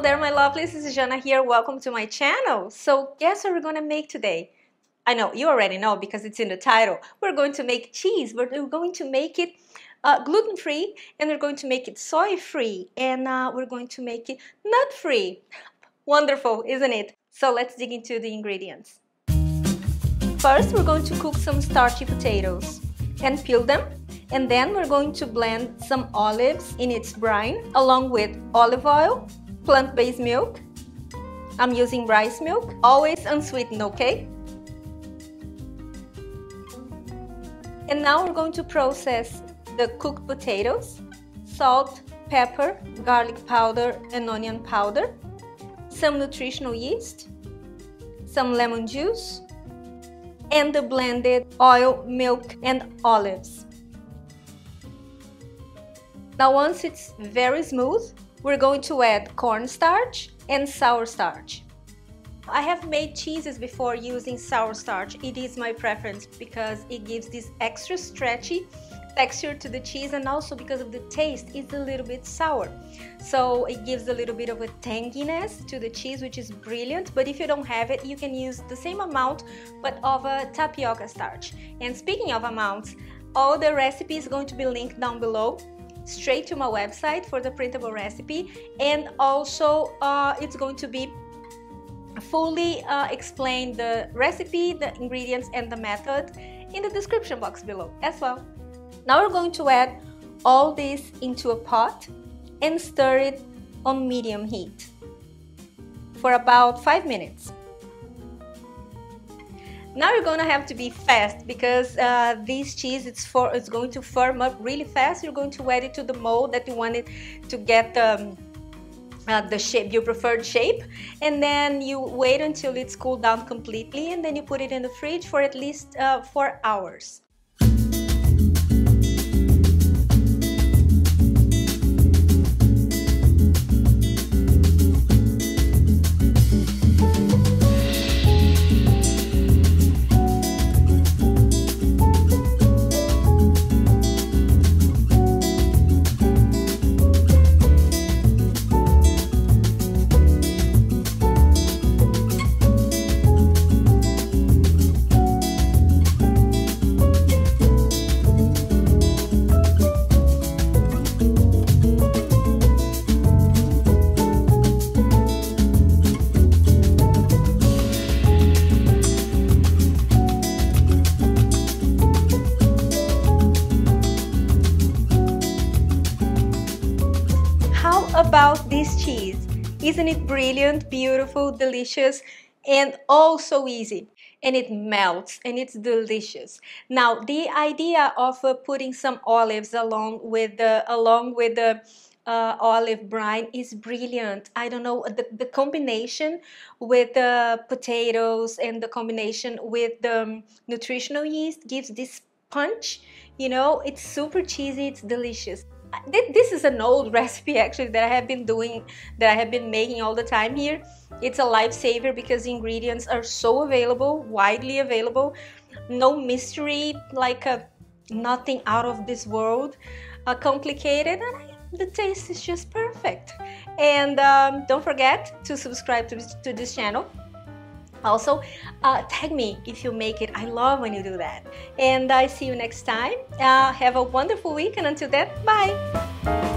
lovelies, this is Jana here. Welcome to my channel. So guess what we're gonna make today? I know, you already know because it's in the title. We're going to make cheese, but we're going to make it uh, gluten-free and we're going to make it soy-free and uh, we're going to make it nut-free. Wonderful, isn't it? So let's dig into the ingredients. First, we're going to cook some starchy potatoes and peel them and then we're going to blend some olives in its brine along with olive oil, plant-based milk. I'm using rice milk, always unsweetened, okay? And now we're going to process the cooked potatoes, salt, pepper, garlic powder and onion powder, some nutritional yeast, some lemon juice, and the blended oil, milk and olives. Now once it's very smooth, we're going to add cornstarch and sour starch. I have made cheeses before using sour starch. It is my preference because it gives this extra stretchy texture to the cheese and also because of the taste it's a little bit sour so it gives a little bit of a tanginess to the cheese which is brilliant but if you don't have it you can use the same amount but of a tapioca starch and speaking of amounts all the recipe is going to be linked down below straight to my website for the printable recipe and also uh, it's going to be fully uh, explain the recipe, the ingredients and the method in the description box below as well. Now we're going to add all this into a pot and stir it on medium heat for about 5 minutes. Now you're gonna have to be fast because uh, this cheese it's for it's going to firm up really fast. You're going to add it to the mold that you want it to get um, uh, the shape, your preferred shape, and then you wait until it's cooled down completely, and then you put it in the fridge for at least uh, four hours. About this cheese? Isn't it brilliant, beautiful, delicious, and also easy? And it melts and it's delicious. Now, the idea of uh, putting some olives along with the along with the uh, olive brine is brilliant. I don't know, the, the combination with the potatoes and the combination with the um, nutritional yeast gives this punch. You know, it's super cheesy, it's delicious this is an old recipe actually that I have been doing that I have been making all the time here. It's a lifesaver because the ingredients are so available widely available. No mystery like a, uh, nothing out of this world uh, complicated and I, the taste is just perfect. And um, don't forget to subscribe to, to this channel also uh, tag me if you make it. I love when you do that. And i see you next time. Uh, have a wonderful week and until then bye